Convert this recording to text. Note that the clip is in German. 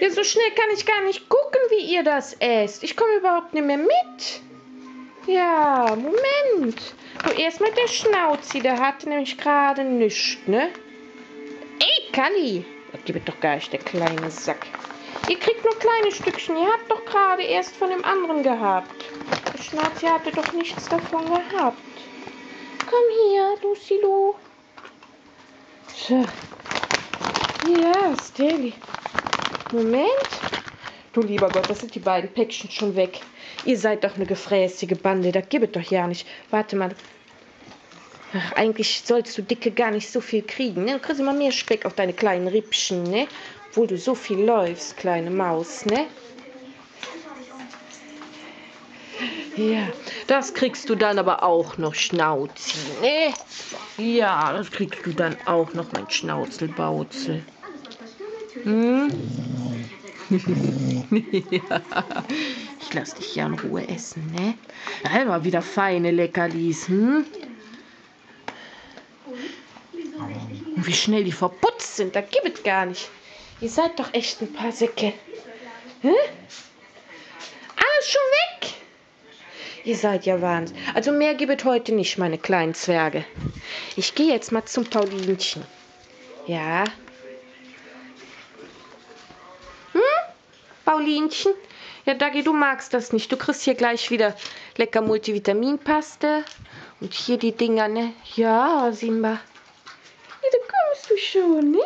Ja, so schnell kann ich gar nicht gucken, wie ihr das esst. Ich komme überhaupt nicht mehr mit. Ja, Moment. Du erst mit der Schnauze, der hatte nämlich gerade nichts, ne? Ey, Kalli. Gibt doch gar nicht, der kleine Sack. Ihr kriegt nur kleine Stückchen. Ihr habt doch gerade erst von dem anderen gehabt. Der Schnauze hatte doch nichts davon gehabt. Komm hier, Lucilo. So. Ja, Steli. Moment. Du lieber Gott, das sind die beiden Päckchen schon weg. Ihr seid doch eine gefräßige Bande, das gibt es doch ja nicht. Warte mal. Ach, eigentlich sollst du dicke gar nicht so viel kriegen. Ne? Du kriegst immer mehr Speck auf deine kleinen Rippchen, ne? Obwohl du so viel läufst, kleine Maus, ne? Ja, das kriegst du dann aber auch noch, Schnauzi, ne? Ja, das kriegst du dann auch noch, mein Schnauzelbautzel. Hm? ja. Ich lass dich ja in Ruhe essen, ne? Immer wieder feine Leckerlis, hm? Und wie schnell die verputzt sind, da gibt es gar nicht. Ihr seid doch echt ein paar Säcke. Hä? Alles schon weg? Ihr seid ja Wahnsinn. Also mehr gibt es heute nicht, meine kleinen Zwerge. Ich gehe jetzt mal zum Paulinchen. Ja. Hm? Paulinchen? Ja, Dagi, du magst das nicht. Du kriegst hier gleich wieder lecker Multivitaminpaste. Und hier die Dinger, ne? Ja, Simba. Ja, da kommst du schon, ne?